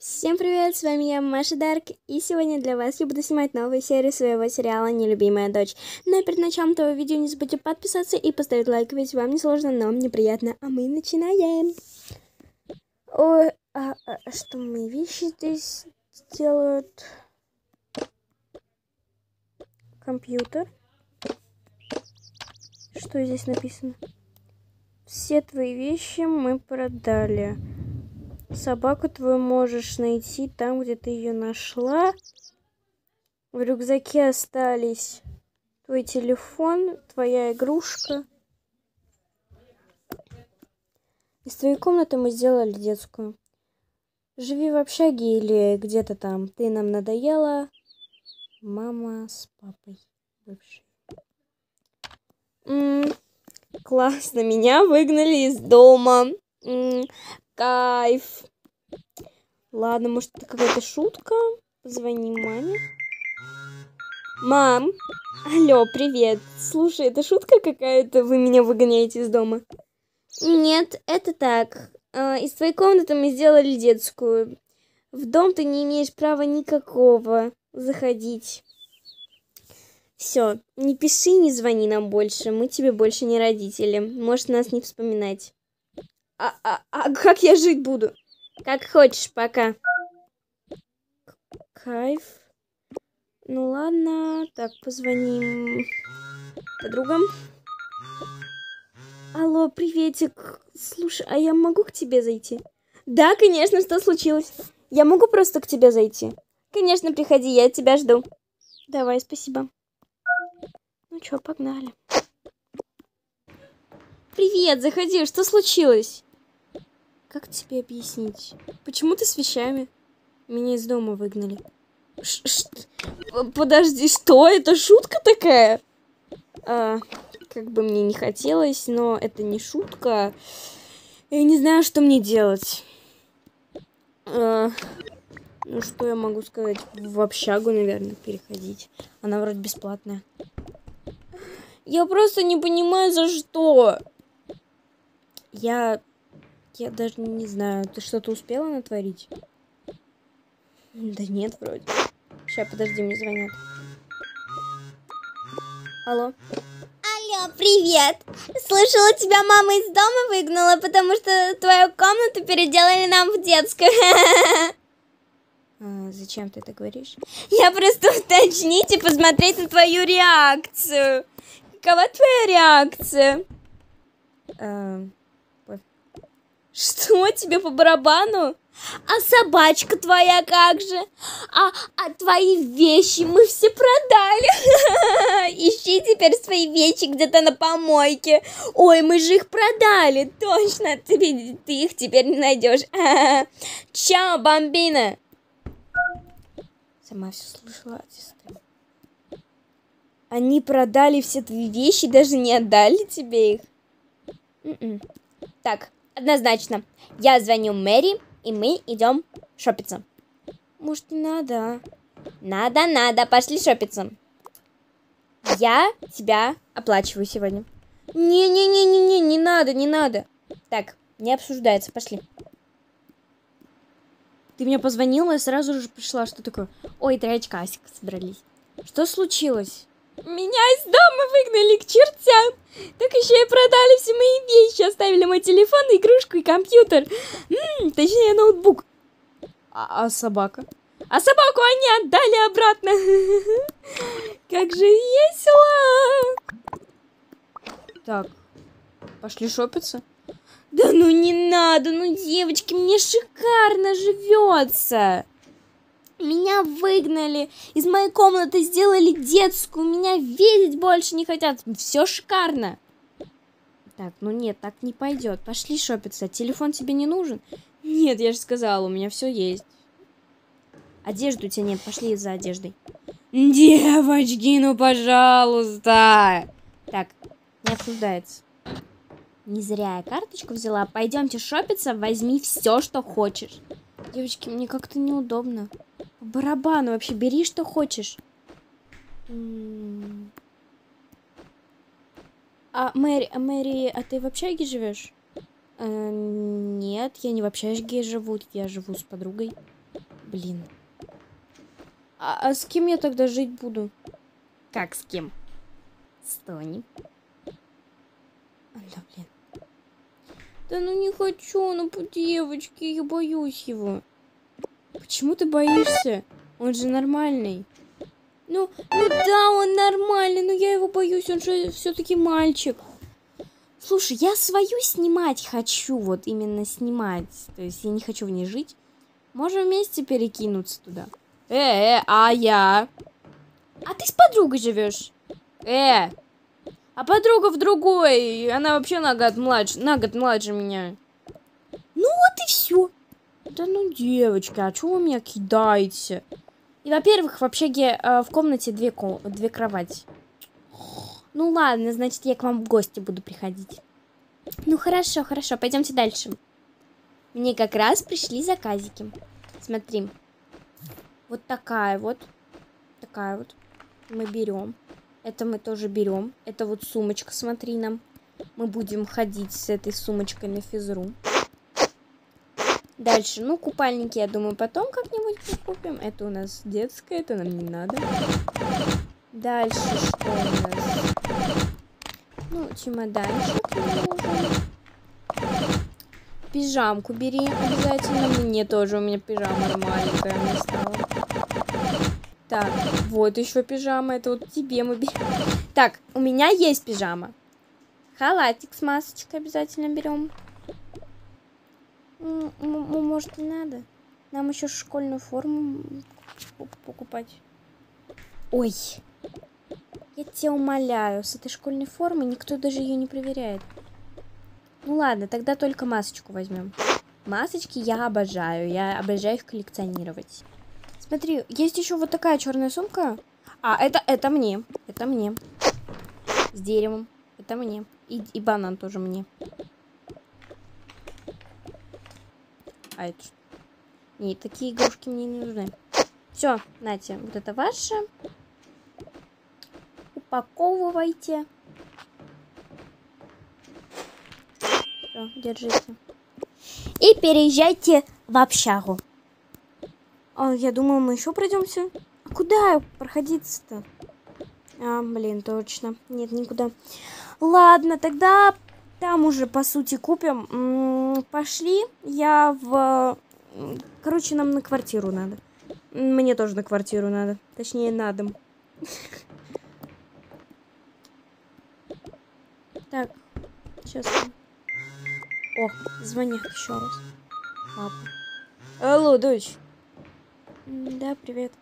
Всем привет, с вами я, Маша Дарк, и сегодня для вас я буду снимать новую серию своего сериала «Нелюбимая дочь». Но перед началом этого видео не забудьте подписаться и поставить лайк, ведь вам не сложно, но мне приятно. А мы начинаем! Ой, а, а что мои вещи здесь делают? Компьютер. Что здесь написано? Все твои вещи мы продали. Собаку твою можешь найти там, где ты ее нашла. В рюкзаке остались твой телефон, твоя игрушка. Из твоей комнаты мы сделали детскую. Живи в общаге или где-то там. Ты нам надоела. Мама с папой бывшие. М -м, классно, меня выгнали из дома. М -м, Кайф. Ладно, может, это какая-то шутка? Позвони маме. Мам! Алло, привет. Слушай, это шутка какая-то? Вы меня выгоняете из дома? Нет, это так. А, из твоей комнаты мы сделали детскую. В дом ты не имеешь права никакого заходить. Все, не пиши, не звони нам больше. Мы тебе больше не родители. Можешь нас не вспоминать. А, а, а как я жить буду? Как хочешь, пока. Кайф. Ну ладно, так, позвоним подругам. Алло, приветик. Слушай, а я могу к тебе зайти? Да, конечно, что случилось? Я могу просто к тебе зайти? Конечно, приходи, я тебя жду. Давай, спасибо. Ну чё, погнали. Привет, заходи, что случилось? Как тебе объяснить? Почему ты с вещами? Меня из дома выгнали. Ш -ш Подожди, что? Это шутка такая? А, как бы мне не хотелось, но это не шутка. Я не знаю, что мне делать. А, ну, что я могу сказать? В общагу, наверное, переходить. Она вроде бесплатная. Я просто не понимаю, за что. Я я даже не знаю, ты что-то успела натворить? Да нет, вроде. Сейчас, подожди, мне звонят. Алло. Алло, привет! Слышала, тебя мама из дома выгнала, потому что твою комнату переделали нам в детскую. А, зачем ты это говоришь? Я просто уточнить и посмотреть на твою реакцию. Какова твоя реакция? А, что тебе по барабану? А собачка твоя как же? А, а твои вещи мы все продали. Ищи теперь свои вещи где-то на помойке. Ой, мы же их продали. Точно, ты, ты их теперь не найдешь. Чао, бомбина. Сама все слышала. Они продали все твои вещи, даже не отдали тебе их? М-м. Так, Однозначно. Я звоню Мэри, и мы идем шопиться. Может, не надо? Надо, надо, пошли шопиться. Я тебя оплачиваю сегодня. Не-не-не-не-не, не надо, не надо. Так, не обсуждается, пошли. Ты мне позвонила и сразу же пришла, что такое? Ой, три очкасика собрались. Что случилось? Меня из дома выгнали к чертям. Так еще и продали все мои вещи, оставили мой телефон, игрушку и компьютер. М -м, точнее, ноутбук. А, а собака? А собаку они отдали обратно. Как же весело. Так, пошли шопиться? Да ну не надо, ну девочки, мне шикарно живется. Меня выгнали, из моей комнаты сделали детскую, меня видеть больше не хотят. Все шикарно. Так, ну нет, так не пойдет. Пошли шопиться. Телефон тебе не нужен? Нет, я же сказала, у меня все есть. Одежды у тебя нет, пошли за одеждой. Девочки, ну пожалуйста. Так, не обсуждается. Не зря я карточку взяла. Пойдемте шопиться, возьми все, что хочешь. Девочки, мне как-то неудобно. Барабану вообще, бери что хочешь. А, Мэри, а Мэри, а ты в общаге живешь? Э, нет, я не в общаге живу, я живу с подругой. Блин. А, а с кем я тогда жить буду? Как с кем? С Тони. Да блин. Да ну не хочу, ну по девочке, я боюсь его. Почему ты боишься? Он же нормальный. Ну, ну да, он нормальный, но я его боюсь, он же все-таки мальчик. Слушай, я свою снимать хочу, вот именно снимать. То есть я не хочу в ней жить. Можем вместе перекинуться туда. Э, э, а я? А ты с подругой живешь? Э, а подруга в другой. Она вообще на год младше, на год младше меня. Ну вот и все. Да ну, девочки, а чего вы меня кидаете? И, во-первых, в общаге э, в комнате две, ком две кровати. Ну ладно, значит, я к вам в гости буду приходить. Ну хорошо, хорошо, пойдемте дальше. Мне как раз пришли заказики. Смотри. Вот такая вот. Такая вот. Мы берем. Это мы тоже берем. Это вот сумочка, смотри нам. Мы будем ходить с этой сумочкой на физру. Дальше, ну, купальники, я думаю, потом как-нибудь купим. Это у нас детское, это нам не надо. Дальше что у нас? Ну, чемоданчик. Пижамку бери обязательно. Мне тоже, у меня пижама маленькая мне стала. Так, вот еще пижама. Это вот тебе мы берем. Так, у меня есть пижама. Халатик с масочкой обязательно берем. Может, не надо? Нам еще школьную форму покупать. Ой, я тебя умоляю, с этой школьной формой никто даже ее не проверяет. Ну ладно, тогда только масочку возьмем. Масочки я обожаю, я обожаю их коллекционировать. Смотри, есть еще вот такая черная сумка. А, это, это мне. Это мне. С деревом. Это мне. И, и банан тоже мне. А это? Нет, такие игрушки мне не нужны. Все, Натя, вот это ваше. Упаковывайте. Все, держите. И переезжайте в общагу. А, я думала, мы еще пройдемся. А куда проходиться-то? А, блин, точно. Нет, никуда. Ладно, тогда там уже, по сути, купим. Пошли. Я в... Короче, нам на квартиру надо. Мне тоже на квартиру надо. Точнее, на дом. Так, сейчас. О, звонит еще раз. Папа. Алло, дочь. Да, привет.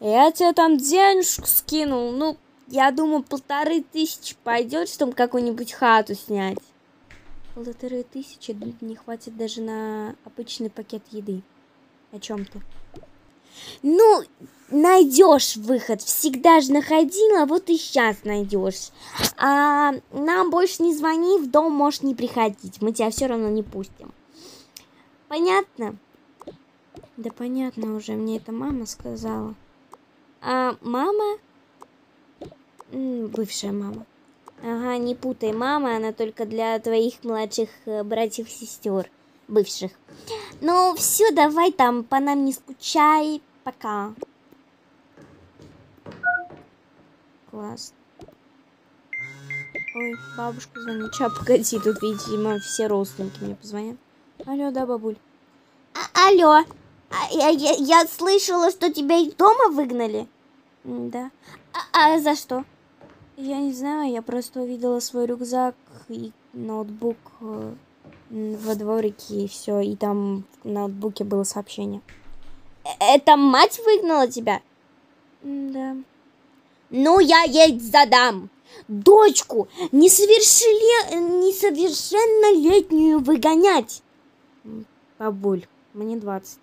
Я тебе там денежку скинул. Ну, я думаю, полторы тысячи пойдет, чтобы какую-нибудь хату снять. Полторы тысячи не хватит даже на обычный пакет еды. О чем ты? Ну, найдешь выход. Всегда же находила, вот и сейчас найдешь. А нам больше не звони, в дом можешь не приходить. Мы тебя все равно не пустим. Понятно? Да понятно уже, мне это мама сказала. А мама? Бывшая мама. Ага, не путай, мама, она только для твоих младших э, братьев и сестер, бывших. Ну, все, давай там, по нам не скучай, пока. Класс. Ой, бабушка звонит. Ча, погоди, тут, видимо, все родственники мне позвонят. Алло, да, бабуль? А алло. А, я, я, я слышала, что тебя из дома выгнали. Да. А, а за что? Я не знаю, я просто увидела свой рюкзак и ноутбук э, во дворике, и все, и там в ноутбуке было сообщение. Э, это мать выгнала тебя? Да. Ну, я ей задам. Дочку несовершеле... несовершеннолетнюю выгонять. Бабуль, мне 20.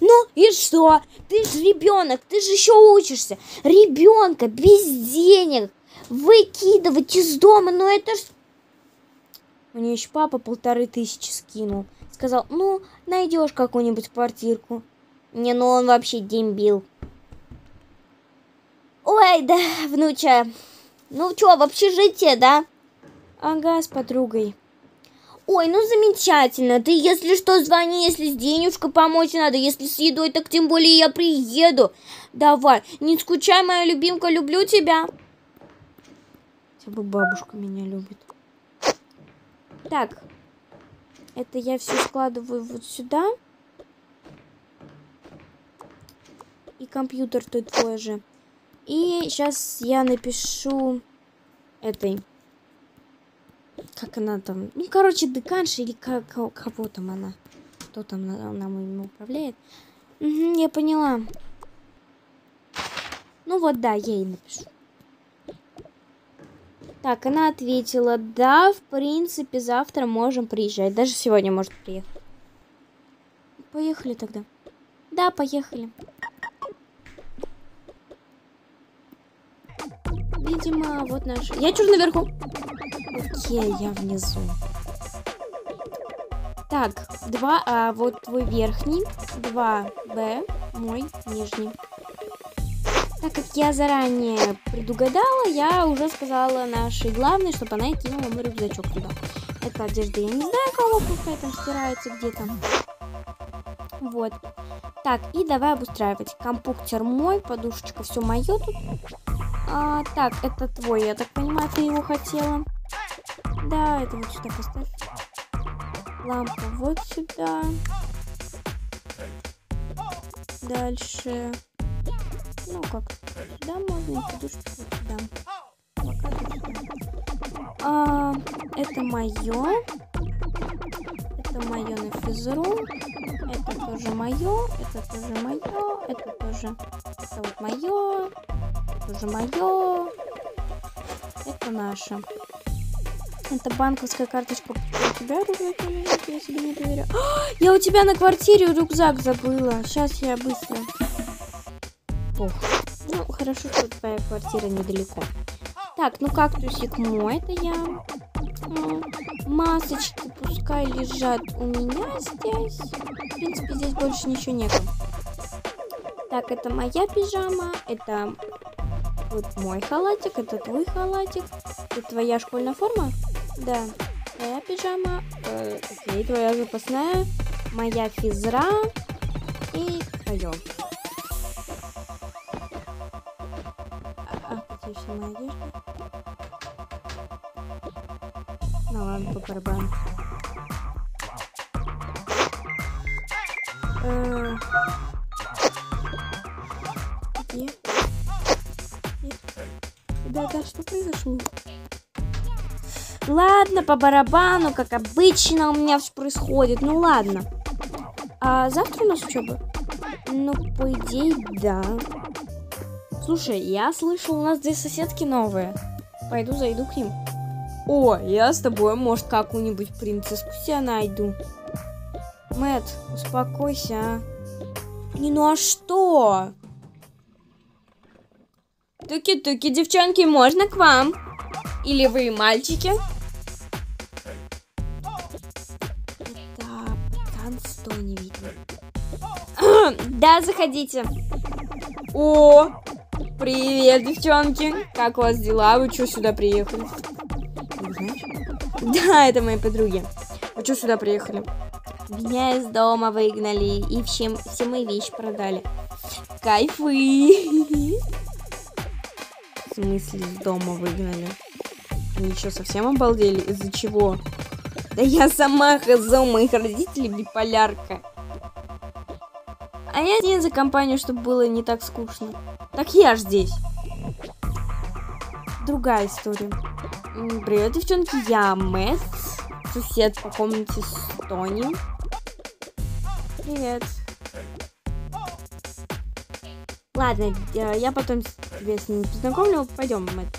Ну и что? Ты же ребенок, ты же еще учишься. Ребенка без денег выкидывать из дома, ну это ж... Мне еще папа полторы тысячи скинул. Сказал, ну, найдешь какую-нибудь квартирку. Не, ну он вообще дембил. Ой, да, внуча. Ну что, в общежитие, да? Ага, с подругой. Ой, ну замечательно. Ты, если что, звони, если с денежкой помочь надо, если с едой, так тем более я приеду. Давай, не скучай, моя любимка, люблю тебя. Хотя бы бабушка меня любит. Так, это я все складываю вот сюда. И компьютер тут твой же. И сейчас я напишу этой как она там, ну, короче, деканша или как, кого там она, кто там нам ими управляет. Угу, я поняла. Ну вот, да, я ей напишу. Так, она ответила, да, в принципе, завтра можем приезжать. Даже сегодня может приехать. Поехали тогда. Да, поехали. Видимо, вот наша. Я чуть наверху. Окей, я внизу. Так, два, а вот твой верхний, два Б, мой нижний. Так как я заранее предугадала, я уже сказала нашей главной, чтобы она кинула мой рюкзачок туда. Это одежда, я не знаю, кого пускай там стирается где-то. Вот. Так, и давай обустраивать. Компуктер мой, подушечка, все мое тут. А, так, это твой, я так понимаю, ты его хотела. Да, это вот сюда поставь. Лампу вот сюда. Дальше. Ну, как сюда можно и. Пока сюда. А, это мое. Это мое на физру. Это тоже мое. Это тоже мое. Это тоже. Это вот мое. Это тоже мое. Это наше. Это банковская карточка у тебя рюкзак я себе не доверяю. я у тебя на квартире рюкзак забыла. Сейчас я быстро. Ох. Ну, хорошо, что твоя квартира недалеко. Так, ну кактусик мой, это я. Масочки пускай лежат у меня здесь. В принципе, здесь больше ничего нету. Так, это моя пижама, это вот мой халатик, это твой халатик. Это твоя школьная форма? Да. Твоя пижама. Э, окей, твоя запасная. Моя физра. И твое. Все одежда? Ну ладно, по барабану. Э, где? Да, да, что произошло? Ладно, по барабану, как обычно у меня все происходит. Ну ладно. А завтра у нас учеба? Ну, по идее, да. Слушай, я слышал, у нас здесь соседки новые. Пойду зайду к ним. О, я с тобой, может, какую-нибудь принцесску себя найду. Мэт, успокойся, а. Не, ну а что? Туки-туки, девчонки, можно к вам? Или вы мальчики? Да, заходите. О, привет, девчонки. Как у вас дела? Вы что сюда приехали? Да, это мои подруги. Вы что сюда приехали? Меня из дома выгнали и всем, все мои вещи продали. Кайфы. В смысле из дома выгнали? Они что, совсем обалдели? Из-за чего? Да я сама хоза моих родителей биполярка. А я не за компанию, чтобы было не так скучно. Так я ж здесь. Другая история. Привет, девчонки, я Мэтт, сосед по комнате с Тони. Привет. Ладно, я потом тебя с ним познакомлю. Пойдем, Мэтт.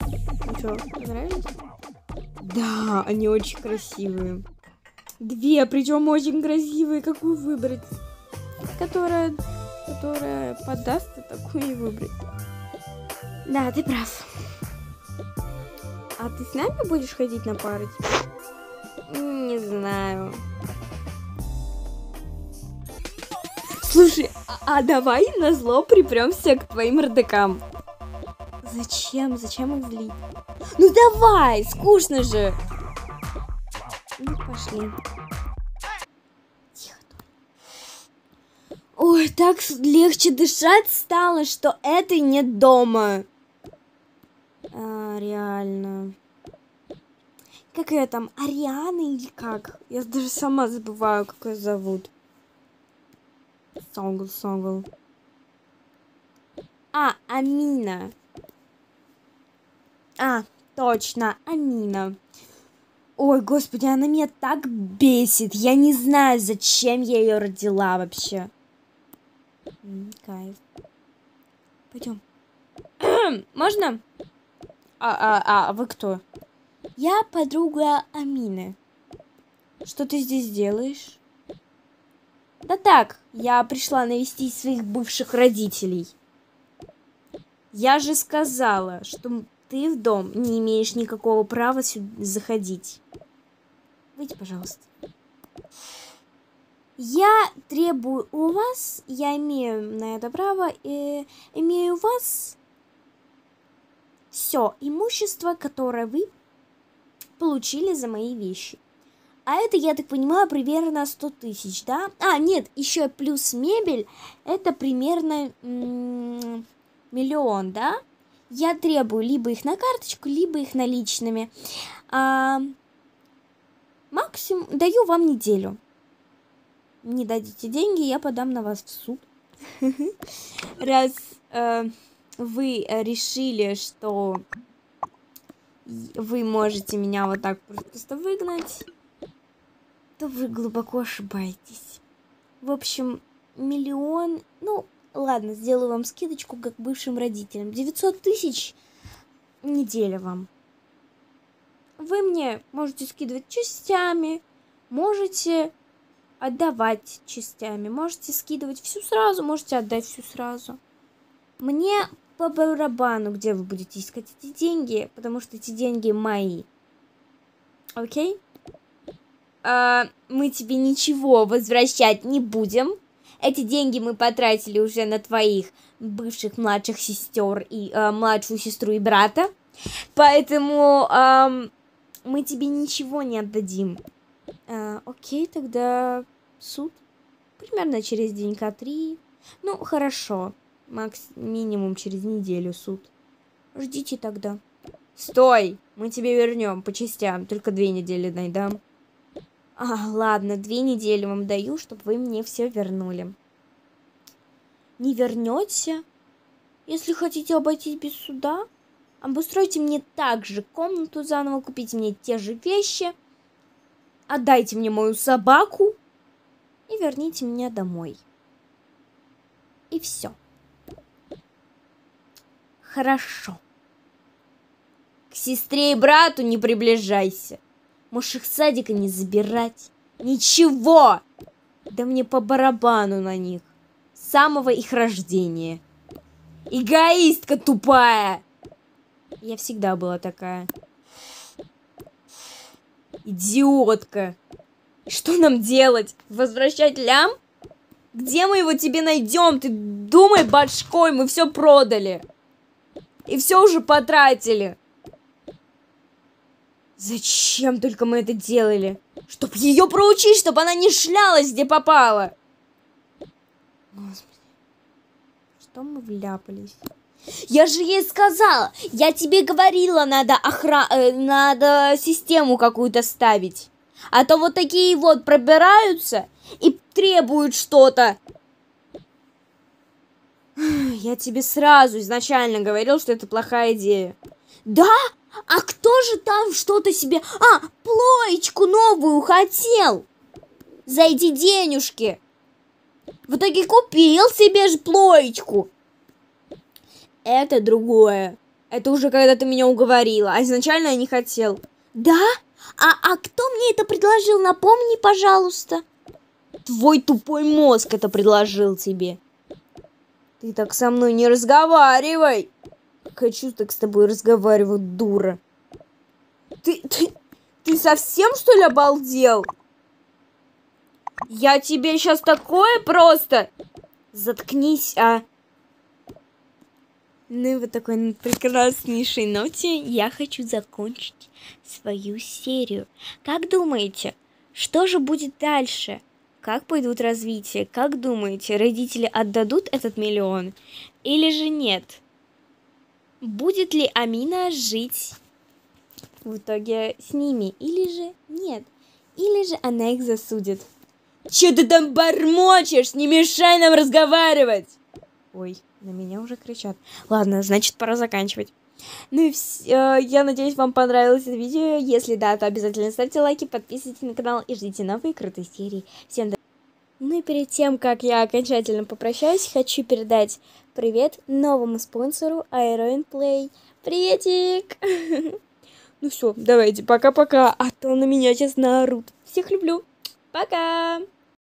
Ну что, понравились? Да, они очень красивые. Две, причем очень красивые. Какую выбрать? которая, которая подастся, такую и выбрать. Да, ты прав. А ты с нами будешь ходить на пары? Не знаю. Слушай, а, а давай на зло припремся к твоим родакам. Зачем? Зачем их злить? Ну давай, скучно же. Ну, пошли. Ой, так легче дышать стало, что это не дома. А, реально. Как ее там, Ариана или как? Я даже сама забываю, как ее зовут. Сонгл, Сонгл. А, Амина. А, точно, Амина. Ой, господи, она меня так бесит. Я не знаю, зачем я ее родила вообще. Кайф. Пойдем. Можно? А, а, а, вы кто? Я подруга Амины. Что ты здесь делаешь? Да так, я пришла навестить своих бывших родителей. Я же сказала, что ты в дом не имеешь никакого права сюда заходить. Выйди, пожалуйста. Я требую у вас, я имею на это право, э, имею у вас все имущество, которое вы получили за мои вещи. А это, я так понимаю, примерно 100 тысяч, да? А, нет, еще плюс мебель, это примерно м- миллион, да? Я требую либо их на карточку, либо их наличными. А, максимум, даю вам неделю. Не дадите деньги, я подам на вас в суд. Раз э, вы решили, что вы можете меня вот так просто выгнать, то вы глубоко ошибаетесь. В общем, миллион, ну, ладно, сделаю вам скидочку как бывшим родителям. 900 тысяч неделя вам. Вы мне можете скидывать частями, можете отдавать частями, можете скидывать всю сразу, можете отдать всю сразу. Мне по барабану, где вы будете искать эти деньги, потому что эти деньги мои. Окей? А, мы тебе ничего возвращать не будем. Эти деньги мы потратили уже на твоих бывших младших сестер и э, младшую сестру и брата. Поэтому э, мы тебе ничего не отдадим. Э, окей, тогда суд. Примерно через денька три. Ну, хорошо макс минимум через неделю суд. Ждите тогда. Стой! Мы тебе вернем по частям, только две недели найдам. А, ладно, две недели вам даю, чтобы вы мне все вернули. Не вернете? Если хотите обойтись без суда, обустройте мне также комнату заново, купите мне те же вещи, отдайте мне мою собаку и верните меня домой. И все. Хорошо. К сестре и брату не приближайся. Можешь их садика не забирать. Ничего! Да мне по барабану на них. С самого их рождения. Эгоистка тупая! Я всегда была такая. Идиотка. Что нам делать? Возвращать лям? Где мы его тебе найдем? Ты думай башкой, мы все продали. И все уже потратили. Зачем только мы это делали? Чтоб ее проучить, чтобы она не шлялась, где попала. Господи. Что мы вляпались? Я же ей сказала, я тебе говорила, надо охра... Э, надо систему какую-то ставить. А то вот такие вот пробираются и требуют что-то. Я тебе сразу изначально говорил, что это плохая идея. Да? А кто же там что-то себе... А, плоечку новую хотел! За эти денежки! В итоге купил себе же плоечку! Это другое. Это уже когда ты меня уговорила, а изначально я не хотел. Да? А, а кто мне это предложил? Напомни, пожалуйста. Твой тупой мозг это предложил тебе. Ты так со мной не разговаривай. Хочу так с тобой разговаривать, дура. Ты, ты, ты совсем что ли обалдел? Я тебе сейчас такое просто... Заткнись, а... Ну и вот такой прекраснейшей ноте я хочу закончить свою серию. Как думаете, что же будет дальше? Как пойдут развитие? Как думаете, родители отдадут этот миллион или же нет? Будет ли Амина жить в итоге с ними или же нет? Или же она их засудит? Че ты там бормочешь? Не мешай нам разговаривать! Ой, на меня уже кричат. Ладно, значит, пора заканчивать. Ну и все, э, я надеюсь, вам понравилось это видео. Если да, то обязательно ставьте лайки, подписывайтесь на канал и ждите новые крутые серии. Всем до... Ну и перед тем, как я окончательно попрощаюсь, хочу передать привет новому спонсору Iron Play. Приветик! Ну все, давайте, пока-пока, а то на меня сейчас наорут. Всех люблю. Пока!